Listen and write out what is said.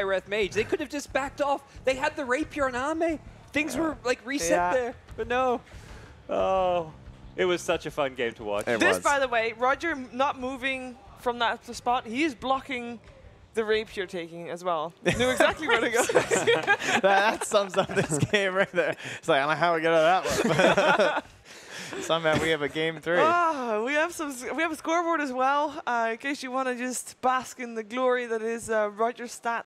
Ireth Mage. They could have just backed off. They had the rapier on Ame. Things were like reset Yeah. there, but no. Oh, it was such a fun game to watch. It This, was. by the way, Rodjer not moving from that spot, he is blocking the rapier taking as well. Knew exactly where to go. that, that sums up this game right there. It's like, I don't know how we get out of that one. Somehow we have a game three. Ah, we have some. We have a scoreboard as well, uh, in case you want to just bask in the glory that is uh, Rodjer's stats.